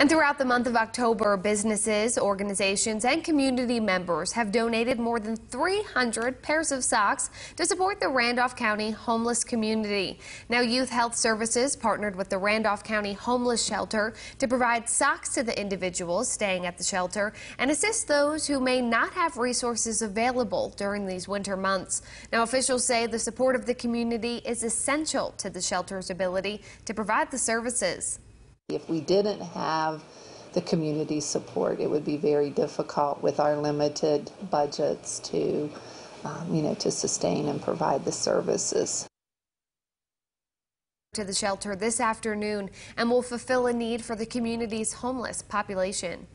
And throughout the month of October, businesses, organizations, and community members have donated more than 300 pairs of socks to support the Randolph County homeless community. Now, Youth Health Services partnered with the Randolph County Homeless Shelter to provide socks to the individuals staying at the shelter and assist those who may not have resources available during these winter months. Now, officials say the support of the community is essential to the shelter's ability to provide the services. If we didn't have the community support, it would be very difficult with our limited budgets to, um, you know, to sustain and provide the services. To the shelter this afternoon and will fulfill a need for the community's homeless population.